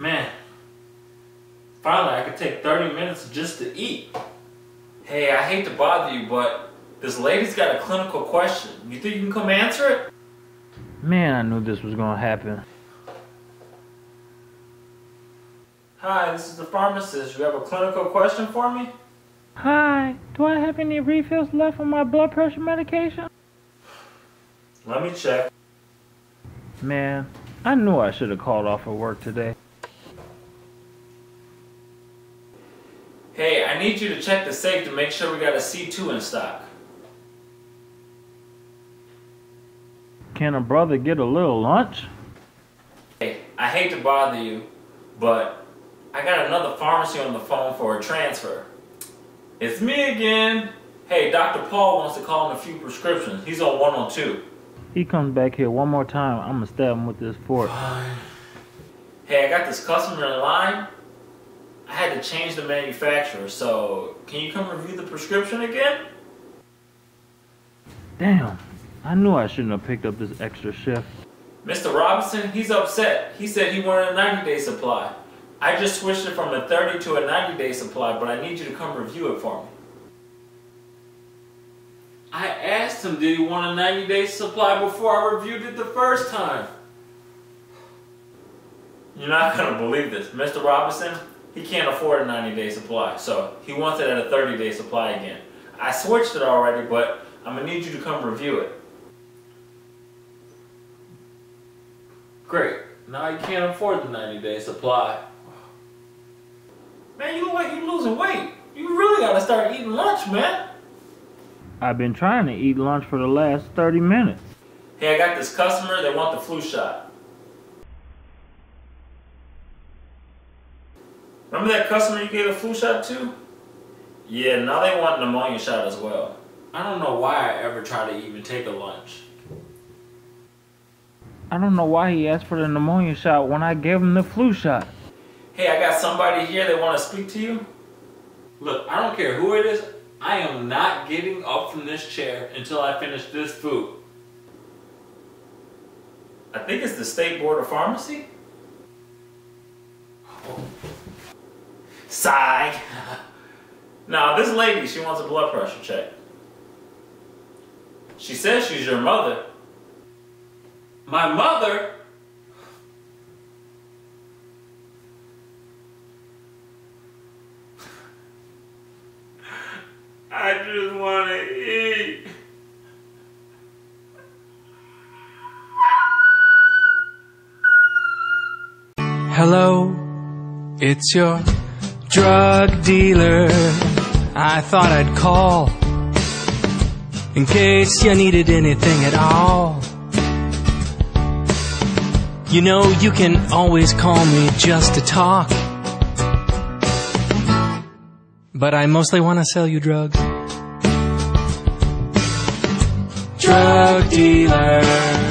Man, finally I could take 30 minutes just to eat. Hey, I hate to bother you, but this lady's got a clinical question. You think you can come answer it? Man, I knew this was gonna happen. Hi, this is the pharmacist. You have a clinical question for me? Hi, do I have any refills left on my blood pressure medication? Let me check. Man, I knew I should have called off of work today. Hey, I need you to check the safe to make sure we got a C2 in stock. Can a brother get a little lunch? Hey, I hate to bother you, but I got another pharmacy on the phone for a transfer. It's me again. Hey, Dr. Paul wants to call in a few prescriptions. He's on 102. He comes back here one more time, I'm gonna stab him with this fork. Hey, I got this customer in line. I had to change the manufacturer, so can you come review the prescription again? Damn, I knew I shouldn't have picked up this extra shift. Mr. Robinson, he's upset. He said he wanted a 90 day supply. I just switched it from a 30 to a 90 day supply, but I need you to come review it for me. I asked him, did he want a 90 day supply before I reviewed it the first time? You're not going to believe this. Mr. Robinson, he can't afford a 90 day supply, so he wants it at a 30 day supply again. I switched it already, but I'm going to need you to come review it. Great. Now you can't afford the 90 day supply. Man, you look like you're losing weight. You really gotta start eating lunch, man. I've been trying to eat lunch for the last 30 minutes. Hey, I got this customer, they want the flu shot. Remember that customer you gave a flu shot to? Yeah, now they want pneumonia shot as well. I don't know why I ever try to even take a lunch. I don't know why he asked for the pneumonia shot when I gave him the flu shot. Hey, I got somebody here that want to speak to you. Look, I don't care who it is. I am not getting up from this chair until I finish this food. I think it's the State Board of Pharmacy. Oh. Sigh. now, this lady, she wants a blood pressure check. She says she's your mother. My mother? I just want to eat. Hello, it's your drug dealer. I thought I'd call in case you needed anything at all. You know, you can always call me just to talk. But I mostly want to sell you drugs. Drug dealer.